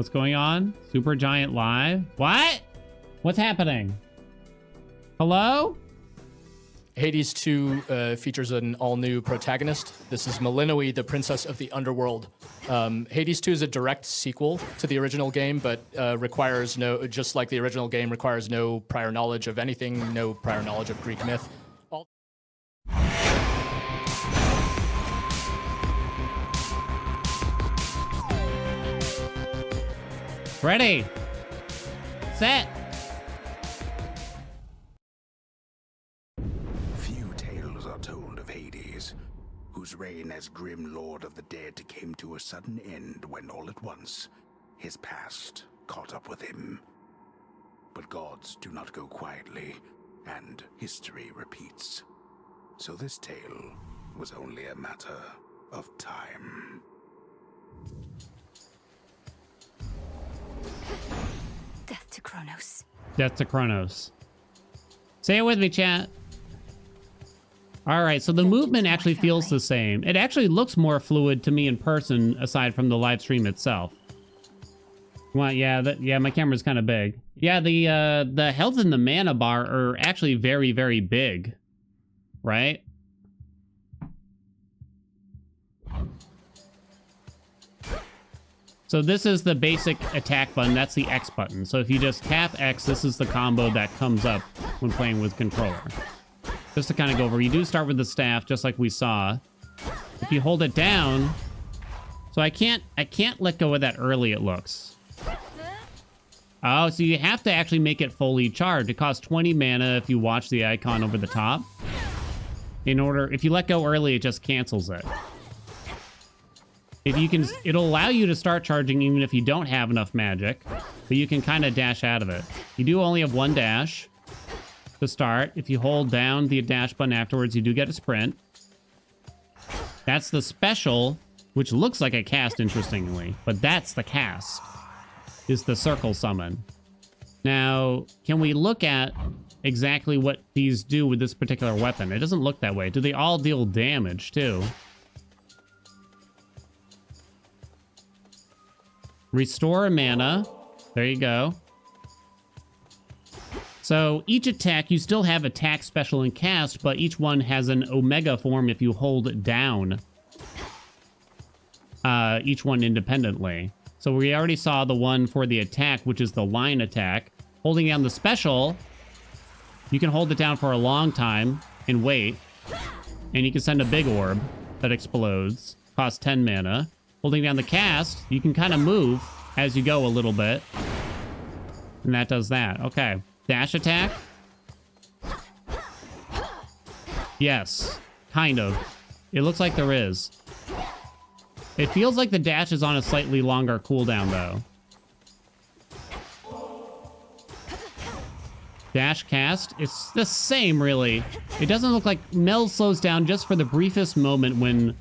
What's going on? Supergiant Live? What? What's happening? Hello? Hades 2 uh, features an all-new protagonist. This is Melinoe, the princess of the underworld. Um, Hades 2 is a direct sequel to the original game, but uh, requires no, just like the original game, requires no prior knowledge of anything, no prior knowledge of Greek myth. Ready. Set. Few tales are told of Hades, whose reign as grim lord of the dead came to a sudden end when all at once his past caught up with him. But gods do not go quietly, and history repeats. So this tale was only a matter of time. Death to Kronos. Death to Kronos. Say it with me, chat. All right, so the movement actually feels the same. It actually looks more fluid to me in person, aside from the live stream itself. Well, yeah, that, yeah, my camera's kind of big. Yeah, the uh, the health and the mana bar are actually very, very big, right? So this is the basic attack button. That's the X button. So if you just tap X, this is the combo that comes up when playing with controller. Just to kind of go over, you do start with the staff, just like we saw. If you hold it down, so I can't, I can't let go of that early. It looks. Oh, so you have to actually make it fully charged. It costs 20 mana if you watch the icon over the top. In order, if you let go early, it just cancels it. If you can, it'll allow you to start charging even if you don't have enough magic, but you can kind of dash out of it. You do only have one dash to start. If you hold down the dash button afterwards, you do get a sprint. That's the special, which looks like a cast, interestingly, but that's the cast, is the circle summon. Now, can we look at exactly what these do with this particular weapon? It doesn't look that way. Do they all deal damage, too? Restore mana. There you go. So each attack, you still have attack, special, and cast, but each one has an omega form if you hold down uh, each one independently. So we already saw the one for the attack, which is the line attack. Holding down the special, you can hold it down for a long time and wait. And you can send a big orb that explodes. Costs 10 mana. Holding down the cast, you can kind of move as you go a little bit. And that does that. Okay. Dash attack? Yes. Kind of. It looks like there is. It feels like the dash is on a slightly longer cooldown, though. Dash cast, it's the same, really. It doesn't look like Mel slows down just for the briefest moment when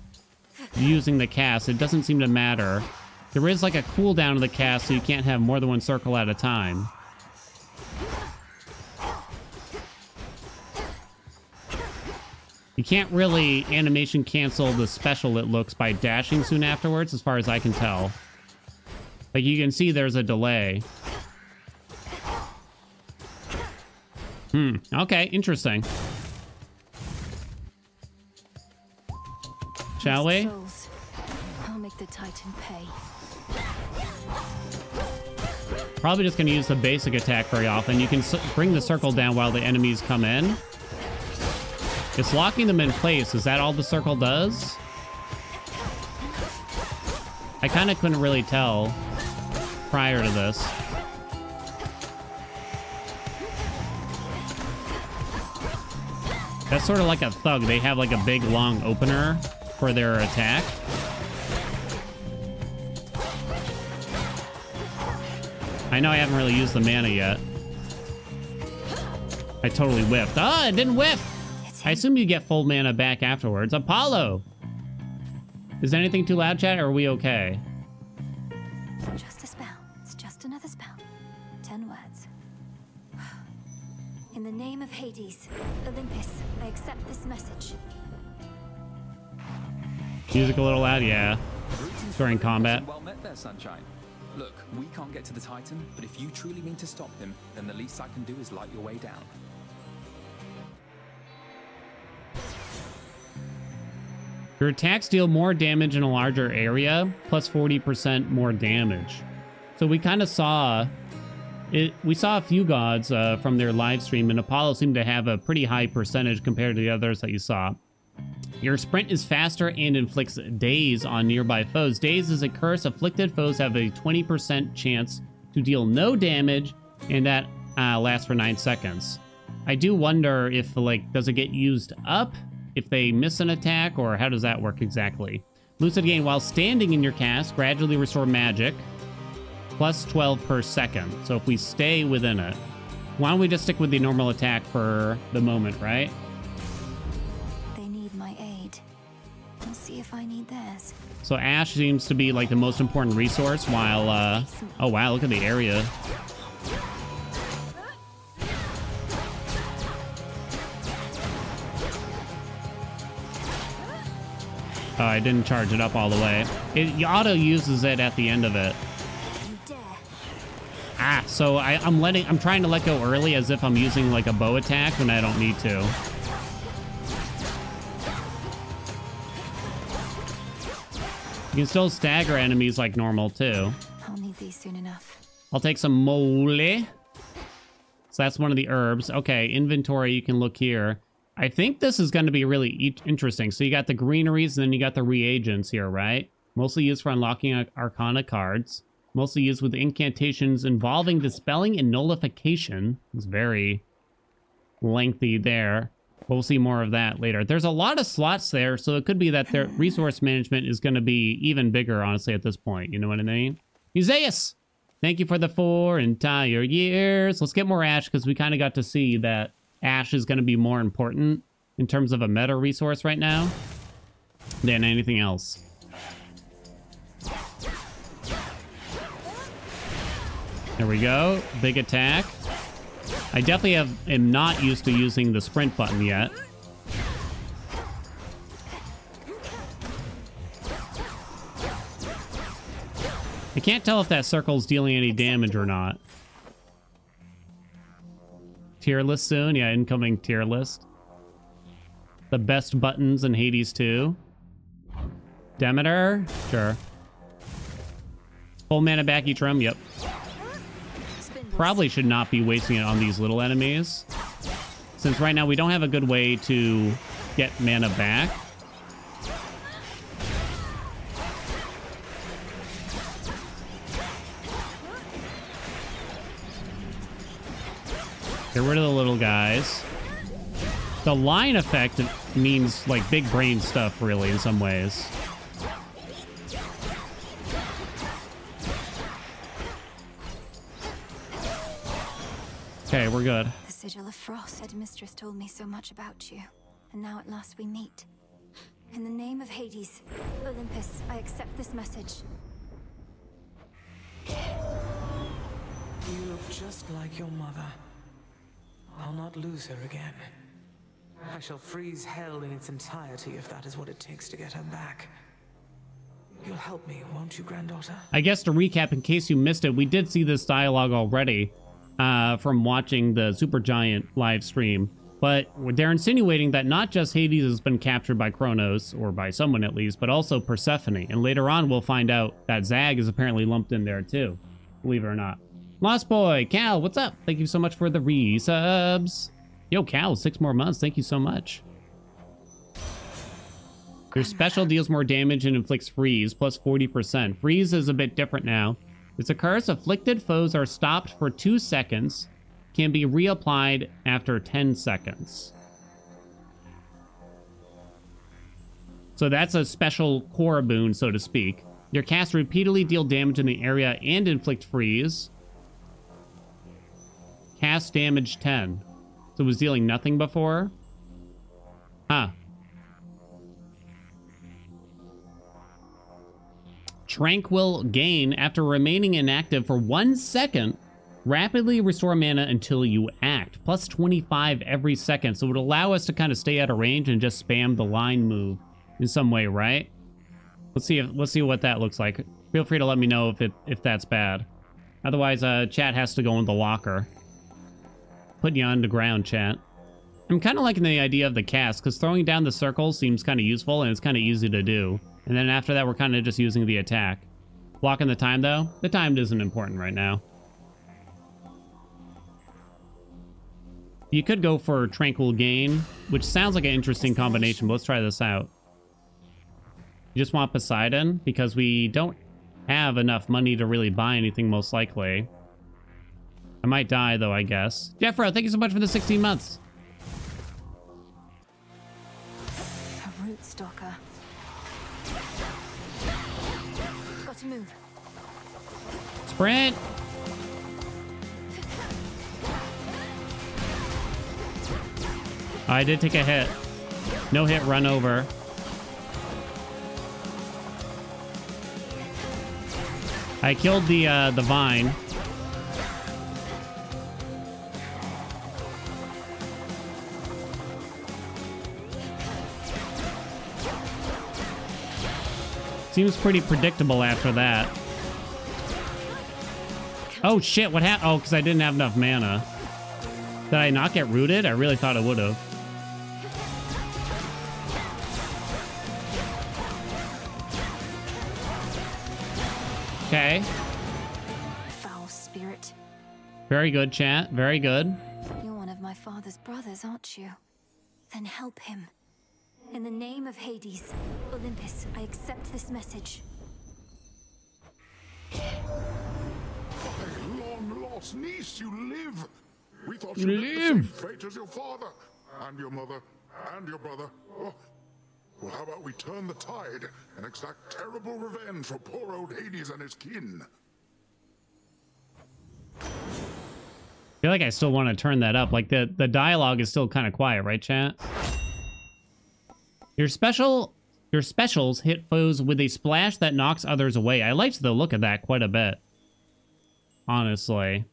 using the cast. It doesn't seem to matter. There is like a cooldown of the cast, so you can't have more than one circle at a time. You can't really animation cancel the special it looks by dashing soon afterwards, as far as I can tell. Like you can see there's a delay. Hmm, okay, interesting. Shall we? I'll make the Titan pay. Probably just gonna use the basic attack very often. You can bring the circle down while the enemies come in. It's locking them in place. Is that all the circle does? I kind of couldn't really tell prior to this. That's sort of like a thug. They have like a big long opener for their attack. I know I haven't really used the mana yet. I totally whiffed. Ah, it didn't whiff! I assume you get full mana back afterwards. Apollo! Is anything too loud, chat, or are we okay? Just a spell. It's just another spell. Ten words. In the name of Hades, Olympus, I accept this message. Music a little loud? Yeah. During combat. Well met there, sunshine. Look, we can't get to the Titan, but if you truly mean to stop him, then the least I can do is light your way down. Your attacks deal more damage in a larger area, plus 40% more damage. So we kind of saw it. We saw a few gods uh, from their live stream, and Apollo seemed to have a pretty high percentage compared to the others that you saw. Your sprint is faster and inflicts daze on nearby foes. Daze is a curse. Afflicted foes have a 20% chance to deal no damage, and that uh, lasts for 9 seconds. I do wonder if, like, does it get used up if they miss an attack, or how does that work exactly? Lucid Gain, while standing in your cast, gradually restore magic, plus 12 per second. So if we stay within it, why don't we just stick with the normal attack for the moment, right? Need theirs. So Ash seems to be like the most important resource while, uh, oh wow, look at the area. Oh, I didn't charge it up all the way. It auto uses it at the end of it. Ah, so I, I'm letting, I'm trying to let go early as if I'm using like a bow attack when I don't need to. Can still stagger enemies like normal too. I'll need these soon enough. I'll take some mole. So that's one of the herbs. Okay, inventory, you can look here. I think this is going to be really e interesting. So you got the greeneries, and then you got the reagents here, right? Mostly used for unlocking Arcana cards. Mostly used with incantations involving dispelling and nullification. It's very lengthy there. We'll see more of that later. There's a lot of slots there, so it could be that their resource management is going to be even bigger, honestly, at this point. You know what I mean? Museus! Thank you for the four entire years. Let's get more Ash, because we kind of got to see that Ash is going to be more important in terms of a meta resource right now than anything else. There we go. Big attack. I definitely have am not used to using the sprint button yet. I can't tell if that circle's dealing any damage or not. Tier list soon? Yeah, incoming tier list. The best buttons in Hades 2. Demeter? Sure. Full mana back each room? Yep. Probably should not be wasting it on these little enemies. Since right now we don't have a good way to get mana back. Get rid of the little guys. The line effect means like big brain stuff, really, in some ways. Okay, we're good. The sigil of frost. Said mistress told me so much about you, and now at last we meet. In the name of Hades, Olympus, I accept this message. You look just like your mother. I'll not lose her again. I shall freeze hell in its entirety if that is what it takes to get her back. You'll help me, won't you, granddaughter? I guess to recap, in case you missed it, we did see this dialogue already uh, from watching the Supergiant live stream. But they're insinuating that not just Hades has been captured by Kronos, or by someone at least, but also Persephone. And later on, we'll find out that Zag is apparently lumped in there too, believe it or not. Lost Boy, Cal, what's up? Thank you so much for the resubs. Yo, Cal, six more months. Thank you so much. Your special deals more damage and inflicts freeze, plus 40%. Freeze is a bit different now. It's a curse. Afflicted foes are stopped for 2 seconds. Can be reapplied after 10 seconds. So that's a special core boon, so to speak. Your cast repeatedly deal damage in the area and inflict freeze. Cast damage 10. So it was dealing nothing before? Huh. Tranquil Gain, after remaining inactive for one second, rapidly restore mana until you act, plus 25 every second. So it would allow us to kind of stay out of range and just spam the line move in some way, right? Let's see if let's see what that looks like. Feel free to let me know if it if that's bad. Otherwise, uh, chat has to go in the locker. Putting you on the ground, chat. I'm kind of liking the idea of the cast, because throwing down the circle seems kind of useful, and it's kind of easy to do. And then after that, we're kind of just using the attack. Blocking the time, though? The time isn't important right now. You could go for Tranquil Gain, which sounds like an interesting combination, but let's try this out. You just want Poseidon, because we don't have enough money to really buy anything, most likely. I might die, though, I guess. Jeffro, thank you so much for the 16 months. Sprint! I did take a hit. No hit, run over. I killed the uh, the vine. Seems pretty predictable after that. Oh shit, what happened? Oh, because I didn't have enough mana. Did I not get rooted? I really thought I would have. Okay. Foul spirit. Very good, chat. Very good. As your father and your mother and your brother. Oh. Well, how about we turn the tide and exact terrible revenge for poor old Hades and his kin? I feel like I still want to turn that up. Like the the dialogue is still kind of quiet, right, chat? Your special your specials hit foes with a splash that knocks others away. I liked the look of that quite a bit. Honestly.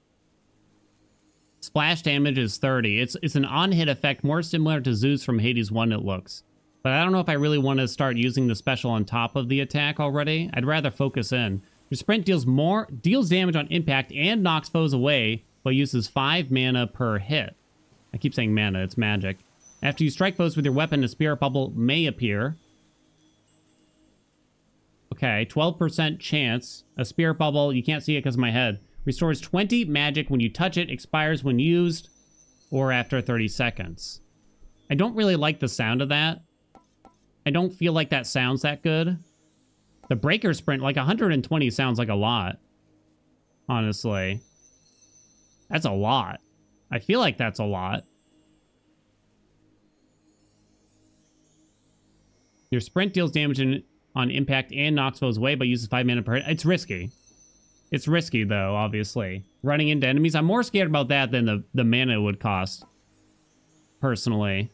Splash damage is 30. It's it's an on-hit effect more similar to Zeus from Hades 1 it looks. But I don't know if I really want to start using the special on top of the attack already. I'd rather focus in. Your sprint deals more deals damage on impact and knocks foes away, but uses 5 mana per hit. I keep saying mana, it's magic. After you strike foes with your weapon, a spirit bubble may appear. Okay, 12% chance. A spirit bubble, you can't see it because of my head. Restores 20 magic when you touch it, expires when used, or after 30 seconds. I don't really like the sound of that. I don't feel like that sounds that good. The breaker sprint, like 120 sounds like a lot. Honestly. That's a lot. I feel like that's a lot. Your sprint deals damage in, on impact and knocks foes away, but uses 5 mana per hit. It's risky. It's risky, though, obviously. Running into enemies. I'm more scared about that than the, the mana it would cost. Personally.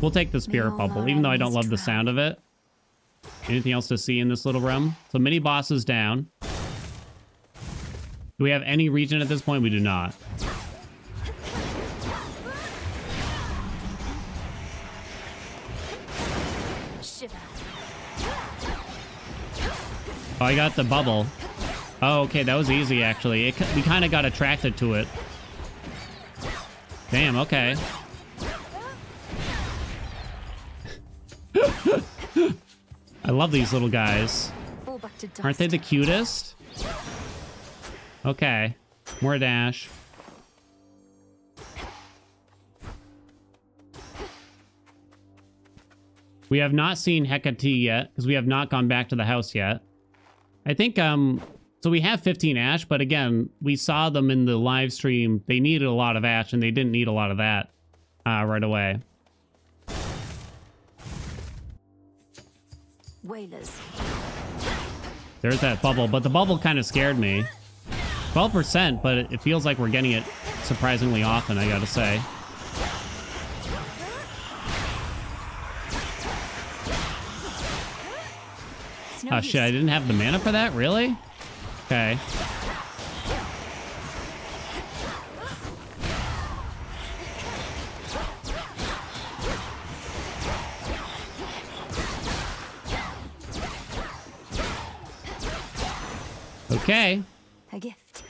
We'll take the spirit bubble, even though I don't love the sound of it. Anything else to see in this little realm? So mini bosses down. Do we have any region at this point? We do not. Oh, I got the bubble. Oh, okay, that was easy, actually. It, we kind of got attracted to it. Damn, okay. I love these little guys. Aren't they the cutest? Okay. More dash. We have not seen Hecate yet, because we have not gone back to the house yet. I think, um, so we have 15 ash, but again, we saw them in the live stream. They needed a lot of ash, and they didn't need a lot of that uh, right away. Whalers. There's that bubble, but the bubble kind of scared me. 12%, but it it feels like we're getting it surprisingly often, I gotta say. No Oh shit, I didn't have the mana for that? Really? Okay. Okay. A gift.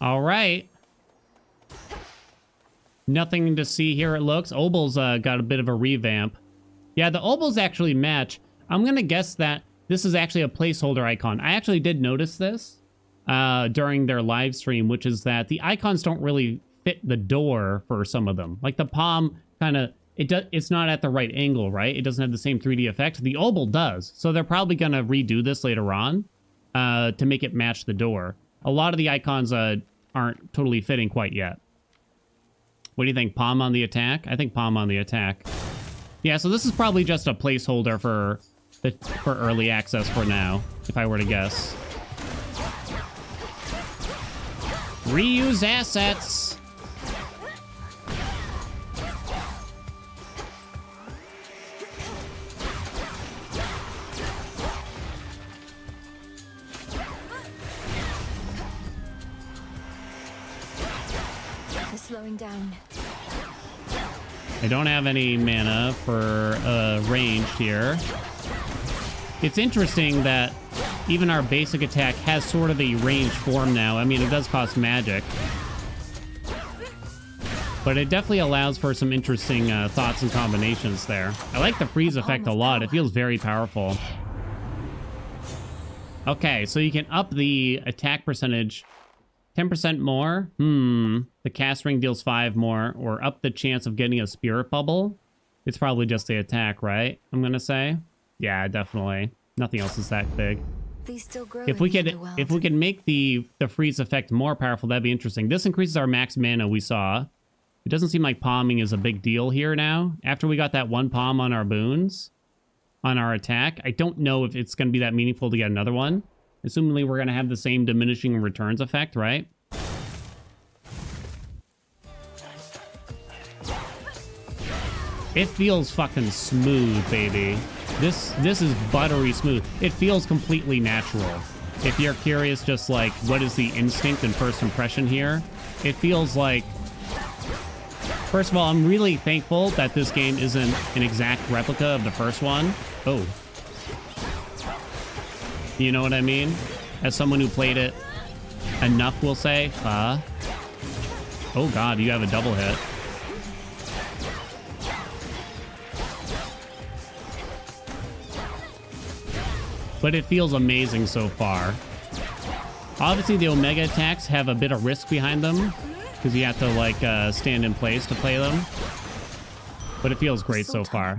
All right. Nothing to see here, it looks. Obel's uh, got a bit of a revamp. Yeah, the Obels actually match. I'm going to guess that this is actually a placeholder icon. I actually did notice this uh, during their live stream, which is that the icons don't really fit the door for some of them. Like the palm kind of, it it's not at the right angle, right? It doesn't have the same 3D effect. The oval does. So they're probably going to redo this later on uh, to make it match the door. A lot of the icons uh, aren't totally fitting quite yet. What do you think? Palm on the attack? I think palm on the attack. Yeah, so this is probably just a placeholder for the for early access for now, if I were to guess. Reuse assets. They're slowing down. I don't have any mana for uh, ranged here. It's interesting that even our basic attack has sort of a ranged form now. I mean, it does cost magic. But it definitely allows for some interesting uh, thoughts and combinations there. I like the freeze effect a lot. It feels very powerful. Okay, so you can up the attack percentage 10% more? Hmm. The cast ring deals 5 more, or up the chance of getting a spirit bubble? It's probably just the attack, right? I'm gonna say. Yeah, definitely. Nothing else is that big. These still grow If we could if we could make the the freeze effect more powerful, that'd be interesting. This increases our max mana we saw. It doesn't seem like palming is a big deal here now. After we got that one palm on our boons, on our attack, I don't know if it's going to be that meaningful to get another one. Assumingly, we're going to have the same diminishing returns effect, right? It feels fucking smooth, baby. This this is buttery smooth. It feels completely natural. If you're curious, just like what is the instinct and first impression here, it feels like. First of all, I'm really thankful that this game isn't an exact replica of the first one. Oh. You know what I mean? As someone who played it enough, we'll say. Uh. Oh god, you have a double hit. But it feels amazing so far. Obviously, the Omega attacks have a bit of risk behind them because you have to like uh, stand in place to play them. But it feels great so far.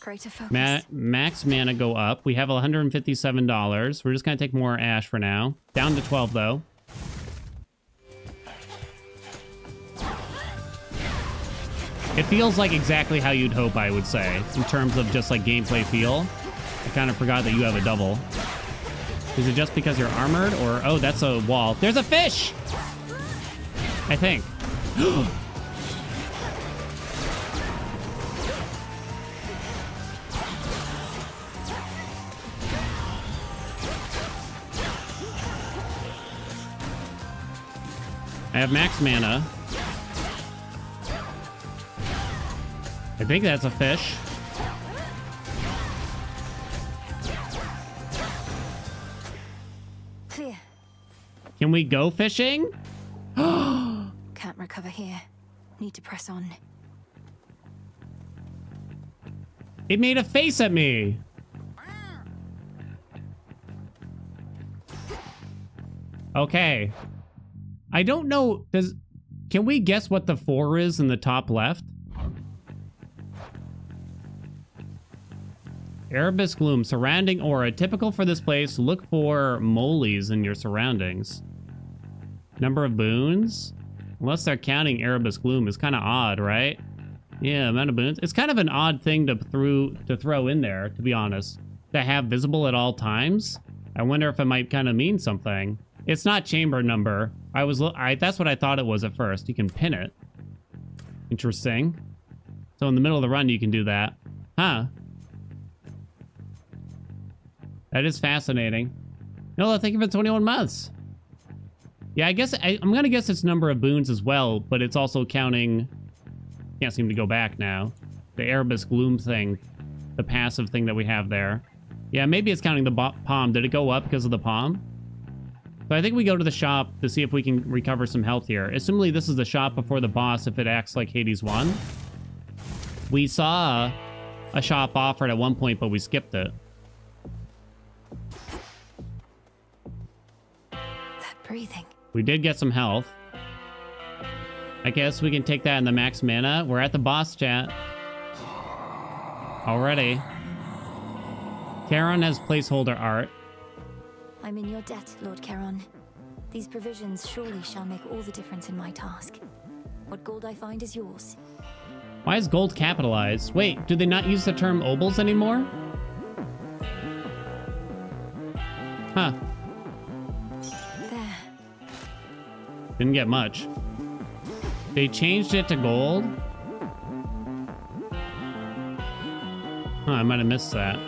Greater focus. Ma- max mana go up. We have $157. We're just gonna take more ash for now. Down to 12 though. It feels like exactly how you'd hope, I would say, in terms of just like gameplay feel. I kind of forgot that you have a double. Is it just because you're armored or oh that's a wall. There's a fish! I think. I have max mana. I think that's a fish. Can we go fishing? Can't recover here. Need to press on. It made a face at me. Okay. I don't know. Does can we guess what the four is in the top left? Erebus gloom, surrounding aura. Typical for this place, look for molies in your surroundings. Number of boons? Unless they're counting Erebus gloom is kind of odd, right? Yeah, amount of boons. It's kind of an odd thing to throw to throw in there, to be honest. To have visible at all times. I wonder if it might kind of mean something. It's not chamber number. I was I, that's what I thought it was at first. You can pin it. Interesting. So in the middle of the run you can do that. Huh. That is fascinating. No, thank you for 21 months. Yeah, I guess I, I'm gonna guess it's number of boons as well, but it's also counting. Can't seem to go back now. The Erebus Gloom thing, the passive thing that we have there. Yeah, maybe it's counting the palm. Did it go up because of the palm? So I think we go to the shop to see if we can recover some health here. Assumably this is the shop before the boss if it acts like Hades 1. We saw a shop offered at one point, but we skipped it. That breathing. We did get some health. I guess we can take that in the max mana. We're at the boss chat. Already. Charon has placeholder art. I'm in your debt, Lord Charon. These provisions surely shall make all the difference in my task. What gold I find is yours. Why is gold capitalized? Wait, do they not use the term obols anymore? Huh. Didn't get much. They changed it to gold? Huh, I might have missed that.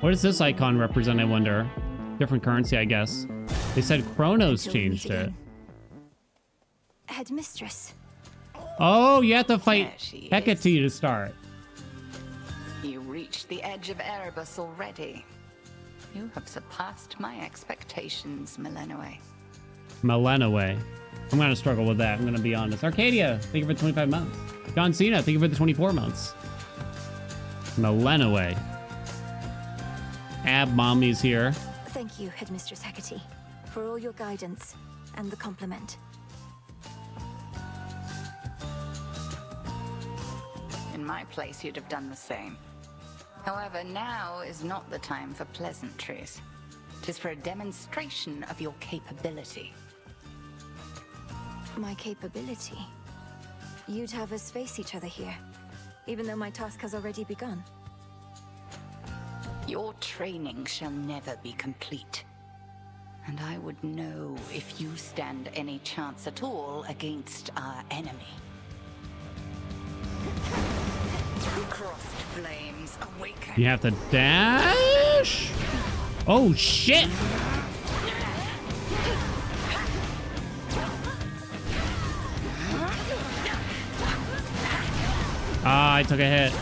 What does this icon represent, I wonder? Different currency, I guess. They said Kronos Until we meet changed it. Headmistress. Oh, you have to fight. Hecate to start. You reached the edge of Erebus already. You have surpassed my expectations, Melinoe. Melanaway. I'm gonna struggle with that. I'm gonna be honest. Arcadia, thank you for the 25 months. John Cena, thank you for the 24 months. Melanaway. Ab Mommy's here. Thank you, Headmistress Hecate, for all your guidance and the compliment. In my place, you'd have done the same. However, now is not the time for pleasantries. Tis for a demonstration of your capability. My capability. You'd have us face each other here, even though my task has already begun. Your training shall never be complete. And I would know if you stand any chance at all against our enemy. Crossed flames awaken. You have to dash. Oh shit! I took a hit.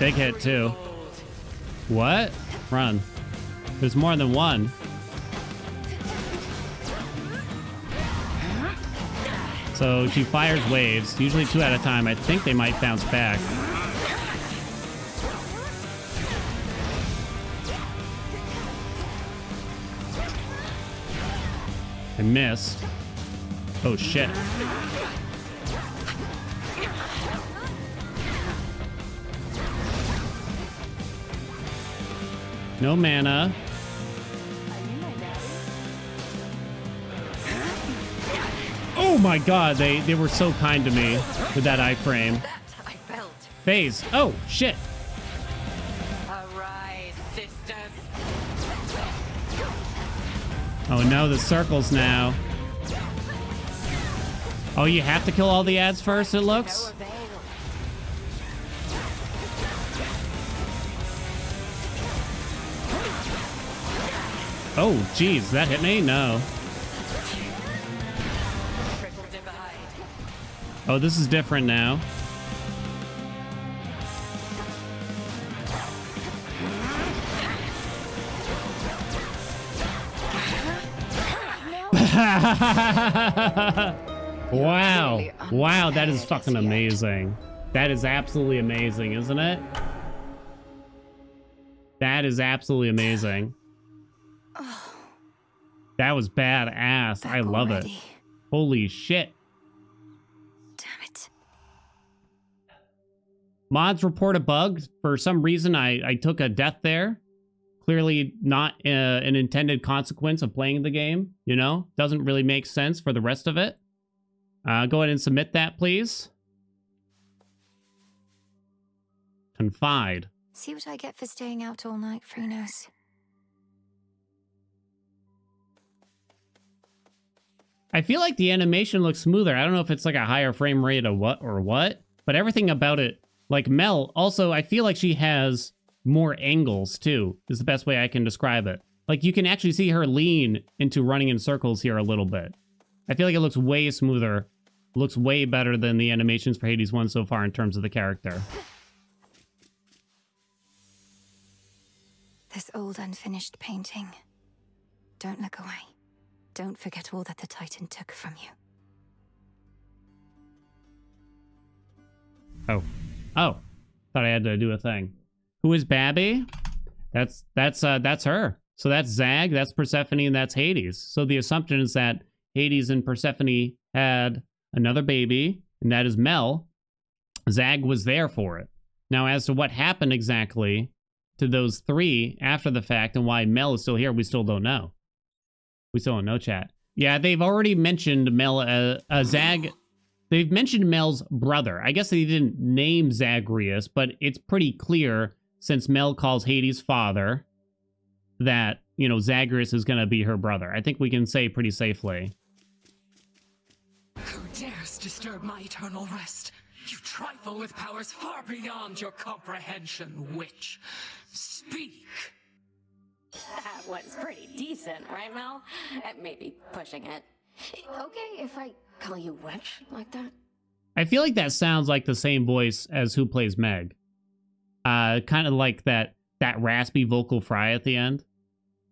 Big hit too. What? Run. There's more than one. So she fires waves, usually two at a time. I think they might bounce back. I missed. Oh shit. No mana. Oh my god, they, they were so kind to me with that iframe. Phase. Oh, shit. Oh no, the circles now. Oh, you have to kill all the ads first, it looks? Oh, geez, that hit me? No. Oh, this is different now. wow. Wow, that is fucking amazing. That is absolutely amazing, isn't it? That is absolutely amazing. That was badass. I Back love it. Holy shit. Damn it. Mods report a bug. For some reason, I, I took a death there. Clearly not uh, an intended consequence of playing the game, you know? Doesn't really make sense for the rest of it. Uh, go ahead and submit that, please. Confide. See what I get for staying out all night, Frinos. I feel like the animation looks smoother. I don't know if it's like a higher frame rate or what or what, but everything about it, like Mel, also I feel like she has more angles too. Is the best way I can describe it. Like you can actually see her lean into running in circles here a little bit. I feel like it looks way smoother. Looks way better than the animations for Hades 1 so far in terms of the character. This old unfinished painting. Don't look away. Don't forget all that the Titan took from you. Oh. Oh. Thought I had to do a thing. Who is Babby? That's that's uh that's her. So that's Zag, that's Persephone, and that's Hades. So the assumption is that Hades and Persephone had another baby, and that is Mel. Zag was there for it. Now, as to what happened exactly to those three after the fact and why Mel is still here, we still don't know. We still don't know, chat. Yeah, they've already mentioned Mel, uh, uh, Zag. They've mentioned Mel's brother. I guess they didn't name Zagreus, but it's pretty clear since Mel calls Hades father that, you know, Zagreus is going to be her brother. I think we can say pretty safely. Who dares disturb my eternal rest? You trifle with powers far beyond your comprehension, witch. Speak! That was pretty decent, right, Mel? Uh, maybe pushing it. Okay if I call you witch like that? I feel like that sounds like the same voice as who plays Meg. Uh, kind of like that that raspy vocal fry at the end.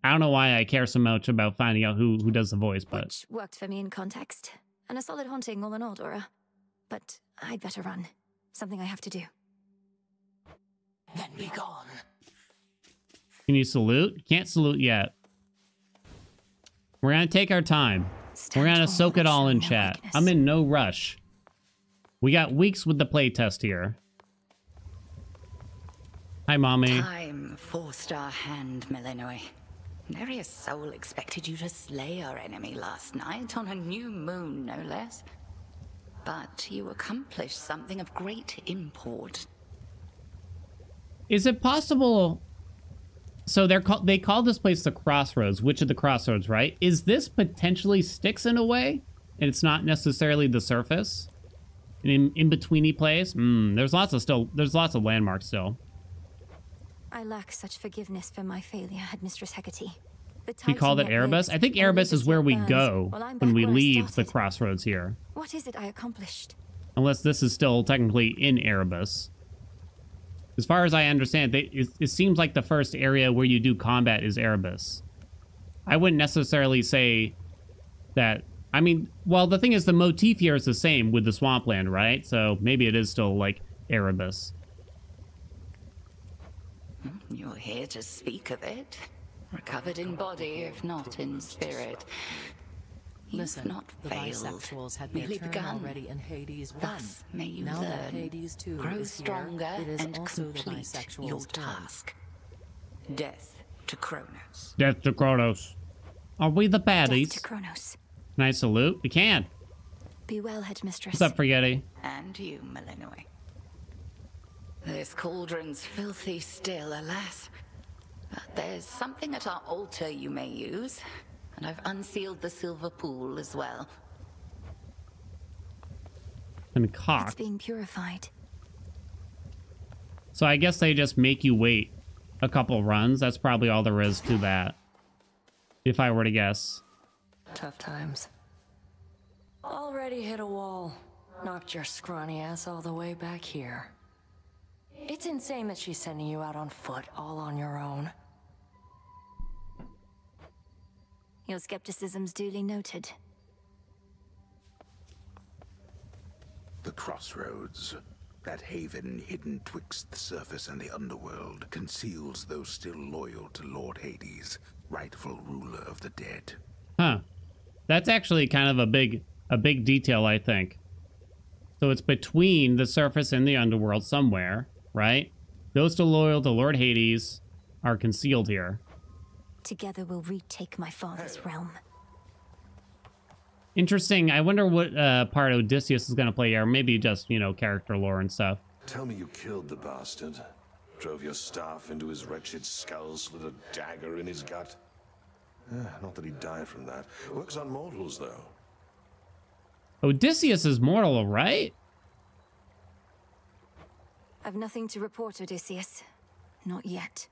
I don't know why I care so much about finding out who who does the voice, but Which worked for me in context. And a solid haunting all in all, Dora. But I'd better run. Something I have to do. Then be gone. Can you salute? Can't salute yet. We're gonna take our time. We're gonna soak it all in chat. I'm in no rush. We got weeks with the playtest here. Hi, mommy. Time forced our hand, Melinoe. Neria's soul expected you to slay our enemy last night on a new moon, no less. But you accomplished something of great import. Is it possible? So they're called. They call this place the Crossroads. Which of the Crossroads, right? Is this potentially Styx in a way, and it's not necessarily the surface? An in in betweeny place. Hmm. There's lots of still. There's lots of landmarks still. I lack such forgiveness for my failure, Headmistress Hecate. The He called it Erebus. I think Erebus is where we burns, go when we leave the. Crossroads here. What is it I accomplished? Unless this is still technically in Erebus. As far as I understand, they, it, it seems like the first area where you do combat is Erebus. I wouldn't necessarily say that. I mean, well, the thing is, the motif here is the same with the swampland, right? So maybe it is still like Erebus. You're here to speak of it. Recovered in body, if not in spirit. You've Listen, not the failed. bisexuals had their merely turn begun. already in Hades. Thus may you now learn. that Hades too grow is here, stronger it is and also the complete bisexuals' your turn. task. Death to Kronos. Death to Kronos. Are we the baddies? Death baddies? to Kronos. Can I salute? We can. Be well, Headmistress. What's up, Forgetty? And you, Melinoe. This cauldron's filthy still, alas. But there's something at our altar you may use. And I've unsealed the silver pool as well. And It's cock. being purified. So I guess they just make you wait a couple runs. That's probably all there is to that. If I were to guess. Tough times. Already hit a wall. Knocked your scrawny ass all the way back here. It's insane that she's sending you out on foot all on your own. Your skepticism's duly noted. The crossroads, that haven hidden twixt the surface and the underworld, conceals those still loyal to Lord Hades, rightful ruler of the dead. Huh. That's actually kind of a big a big detail, I think. So it's between the surface and the underworld somewhere, right? Those still loyal to Lord Hades are concealed here. Together we'll retake my father's realm. Interesting. I wonder what uh, part Odysseus is going to play here. Maybe just, you know, character lore and stuff. Tell me you killed the bastard. Drove your staff into his wretched skull, slid a dagger in his gut. Eh, not that he'd die from that. Works on mortals, though. Odysseus is mortal, right? I've nothing to report, Odysseus. Not yet.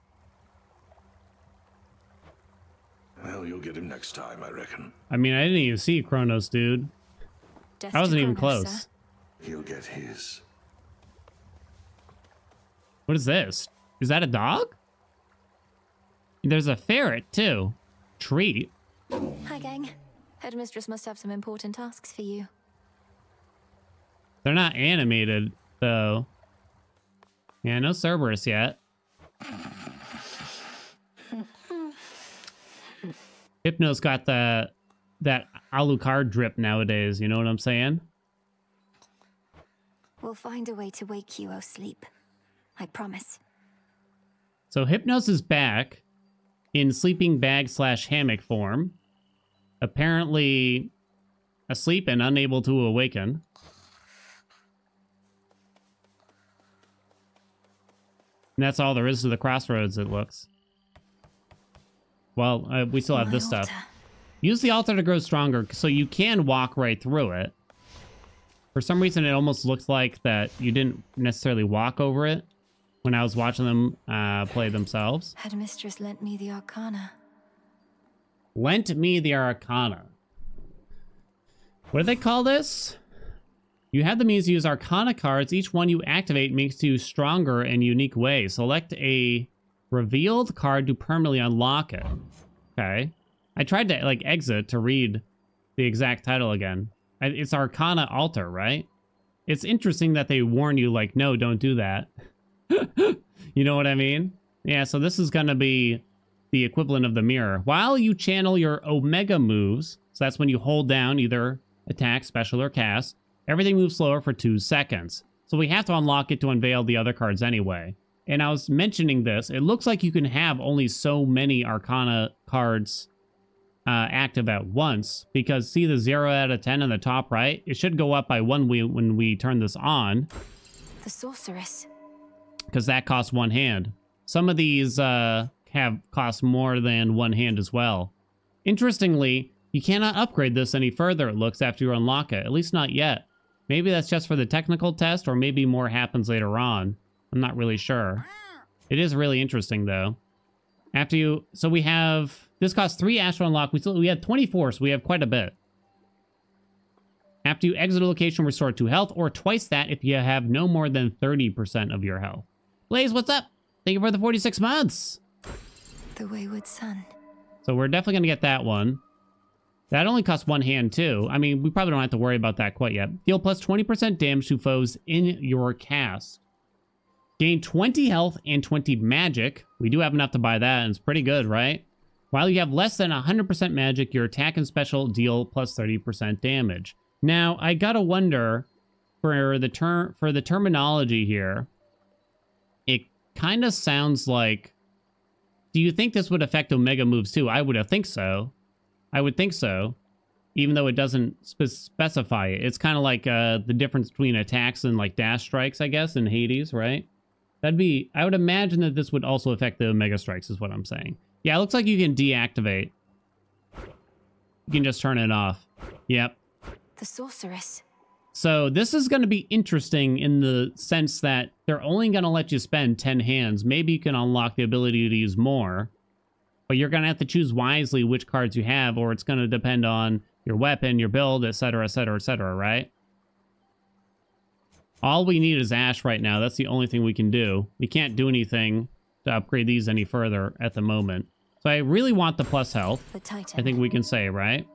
Well, you'll get him next time, I reckon. I mean, I didn't even see Kronos, dude. Death I wasn't even Kronos, close. sir. He'll get his. What is this? Is that a dog? There's a ferret, too. Treat. Hi, gang. Headmistress must have some important tasks for you. They're not animated, though. Yeah, no Cerberus yet. Hypno's got the that Alucard drip nowadays, you know what I'm saying? We'll find a way to wake you, oh sleep. I promise. So Hypnos is back in sleeping bag slash hammock form. Apparently asleep and unable to awaken. And that's all there is to the crossroads, it looks. Well, uh, we still have this stuff. Use the altar to grow stronger, so you can walk right through it. For some reason, it almost looked like that you didn't necessarily walk over it when I was watching them uh, play themselves. Headmistress lent me the arcana. Lent me the Arcana. What do they call this? You have the means to use Arcana cards. Each one you activate makes you stronger in unique ways. Select a revealed card to permanently unlock it. Okay. I tried to like exit to read the exact title again. It's Arcana Altar, right? It's interesting that they warn you like, no, don't do that. you know what I mean? Yeah, so this is going to be the equivalent of the mirror. While you channel your Omega moves, so that's when you hold down either attack, special, or cast, everything moves slower for two seconds. So we have to unlock it to unveil the other cards anyway. And I was mentioning this, it looks like you can have only so many Arcana cards uh, active at once, because see the 0 out of 10 in the top right? It should go up by one we, when we turn this on The sorceress. because that costs one hand. Some of these uh, have cost more than one hand as well. Interestingly, you cannot upgrade this any further, it looks, after you unlock it. At least not yet. Maybe that's just for the technical test, or maybe more happens later on. I'm not really sure. It is really interesting, though. After you... So we have... This costs 3 ash to unlock. We still we had 24, so we have quite a bit. After you exit a location, restore 2 health, or twice that if you have no more than 30% of your health. Blaze, what's up? Thank you for the 46 months. The wayward Sun. So we're definitely going to get that one. That only costs one hand, too. I mean, we probably don't have to worry about that quite yet. Deal plus 20% damage to foes in your cast. Gain 20 health and 20 magic. We do have enough to buy that, and it's pretty good, right? While you have less than 100% magic, your attack and special deal plus 30% damage. Now, I gotta wonder for the term for the terminology here. It kind of sounds like. Do you think this would affect Omega moves too? I would think so. I would think so, even though it doesn't spe- specify it. It's kind of like uh, the difference between attacks and like dash strikes, I guess, in Hades, right? That'd be. I would imagine that this would also affect the Omega strikes, is what I'm saying. Yeah, it looks like you can deactivate. You can just turn it off. Yep. The sorceress. So this is going to be interesting in the sense that they're only going to let you spend 10 hands. Maybe you can unlock the ability to use more, but you're going to have to choose wisely which cards you have, or it's going to depend on your weapon, your build, etc., etc., etc., right? All we need is Ash right now. That's the only thing we can do. We can't do anything to upgrade these any further at the moment. So I really want the plus health. The Titan. I think we can say, right?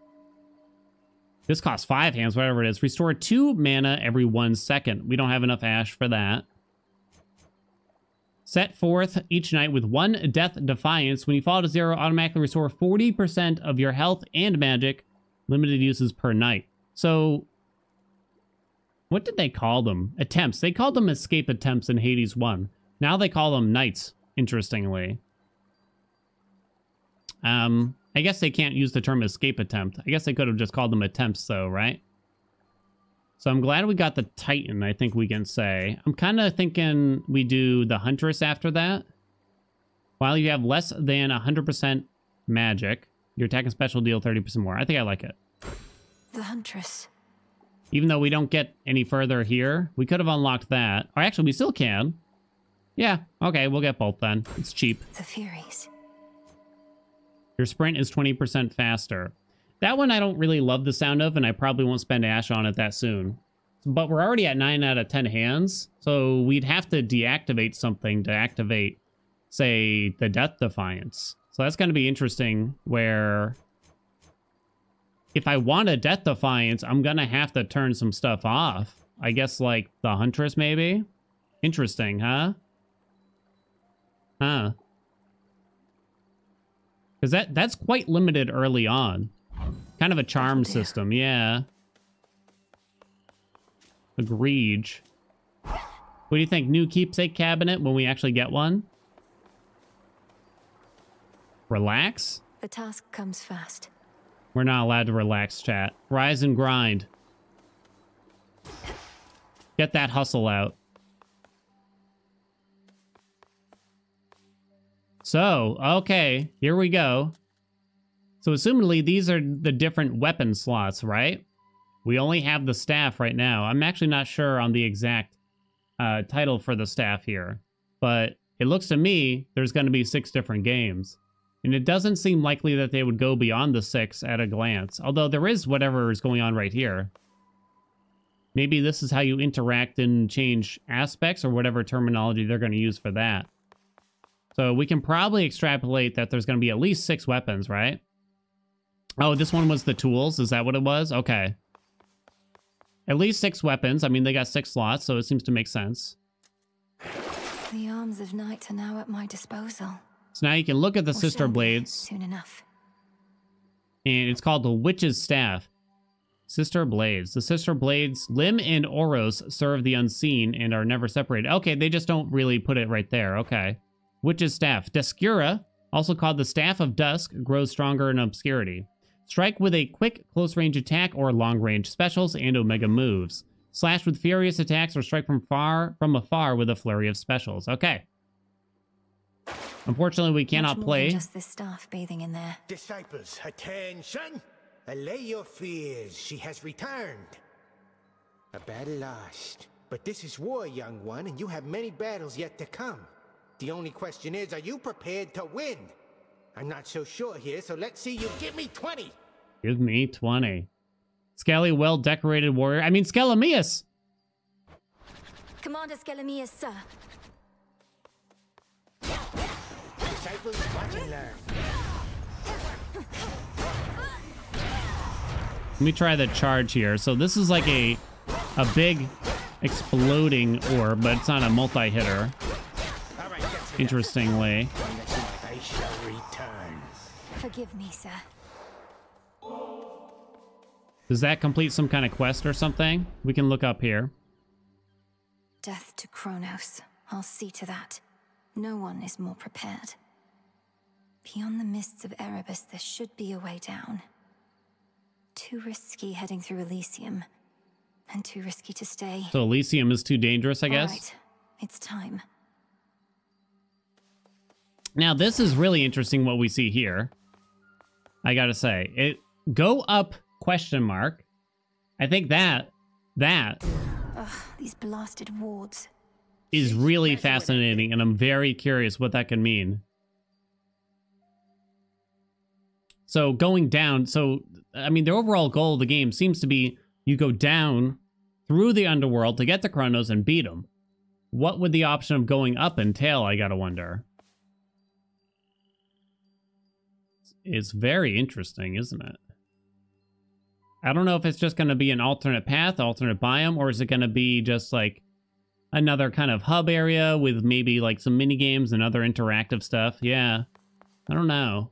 This costs five hands, whatever it is. Restore two mana every one second. We don't have enough ash for that. Set forth each night with one Death Defiance. When you fall to zero, automatically restore 40% of your health and magic. Limited uses per night. So, what did they call them? Attempts. They called them escape attempts in Hades 1. Now they call them nights, interestingly. Um, I guess they can't use the term escape attempt. I guess they could have just called them attempts, though, right? So I'm glad we got the Titan, I think we can say. I'm kind of thinking we do the Huntress after that. While you have less than 100% magic, your attack and special deal 30% more. I think I like it. The Huntress. Even though we don't get any further here, we could have unlocked that. Or actually, we still can. Yeah, okay, we'll get both then. It's cheap. The Furies. Your sprint is 20% faster. That one I don't really love the sound of, and I probably won't spend Ash on it that soon. But we're already at 9 out of 10 hands, so we'd have to deactivate something to activate, say, the Death Defiance. So that's going to be interesting where if I want a Death Defiance, I'm going to have to turn some stuff off. I guess like the Huntress maybe? Interesting, huh? Huh. Because that, that's quite limited early on. Kind of a charm oh, system, yeah. Agreed. What do you think? New keepsake cabinet when we actually get one? Relax? The task comes first. We're not allowed to relax, chat. Rise and grind. Get that hustle out. So, okay, here we go. So, assumedly, these are the different weapon slots, right? We only have the staff right now. I'm actually not sure on the exact uh, title for the staff here, but it looks to me there's going to be six different games. And it doesn't seem likely that they would go beyond the six at a glance, although there is whatever is going on right here. Maybe this is how you interact and change aspects or whatever terminology they're going to use for that. So we can probably extrapolate that there's going to be at least six weapons, right? Oh, this one was the tools. Is that what it was? Okay. At least six weapons. I mean, they got six slots, so it seems to make sense. The arms of night are now at my disposal. So now you can look at the Or sister blades, Soon enough. and it's called the Witch's Staff. Sister Blades. The Sister Blades, Lim and Oros serve the unseen and are never separated. Okay, they just don't really put it right there. Okay. Witch's Staff. Descura, also called the Staff of Dusk, grows stronger in obscurity. Strike with a quick close-range attack or long-range specials and omega moves. Slash with furious attacks or strike from far from afar with a flurry of specials. Okay. Unfortunately, we cannot play. Just this staff bathing in there. Disciples, attention! Allay your fears, she has returned. A battle lost. But this is war, young one, and you have many battles yet to come. The only question is, are you prepared to win? I'm not so sure here, so let's see you give me 20. Give me 20. Skelly, well-decorated warrior. I mean, Skelemius! Commander Skelemius, sir. Disciples, watch and learn. Let me try the charge here. So this is like a a big exploding orb, but it's not a multi-hitter. Interestingly. I shall return. Forgive me, sir. Does that complete some kind of quest or something? We can look up here. Death to Kronos. I'll see to that. No one is more prepared. Beyond the mists of Erebus, there should be a way down. Too risky heading through Elysium. And too risky to stay. So Elysium is too dangerous, I guess. All right. It's time. Now this is really interesting what we see here. I gotta say, it go up question mark. I think that that Ugh, these blasted wards. is really fascinating, and I'm very curious what that can mean. So going down, so I mean, the overall goal of the game seems to be you go down through the underworld to get the Kronos and beat him. What would the option of going up entail? I gotta wonder. It's very interesting, isn't it? I don't know if it's just going to be an alternate path, alternate biome, or is it going to be just like another kind of hub area with maybe like some mini games and other interactive stuff. Yeah. I don't know.